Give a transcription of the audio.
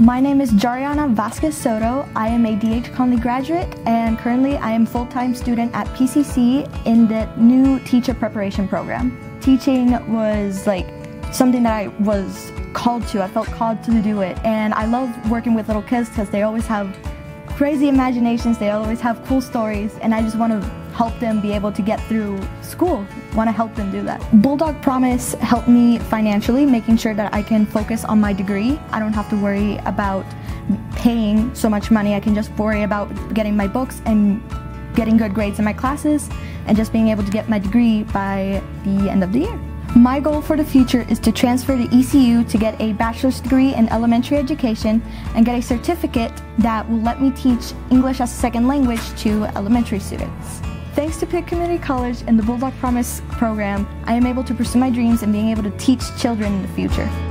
My name is Jariana Vazquez Soto. I am a DH Conley graduate and currently I am full-time student at PCC in the new teacher preparation program. Teaching was like something that I was called to. I felt called to do it and I love working with little kids because they always have crazy imaginations, they always have cool stories and I just want to help them be able to get through school. Want to help them do that. Bulldog Promise helped me financially, making sure that I can focus on my degree. I don't have to worry about paying so much money. I can just worry about getting my books and getting good grades in my classes and just being able to get my degree by the end of the year. My goal for the future is to transfer to ECU to get a bachelor's degree in elementary education and get a certificate that will let me teach English as a second language to elementary students. Thanks to Pitt Community College and the Bulldog Promise program, I am able to pursue my dreams and being able to teach children in the future.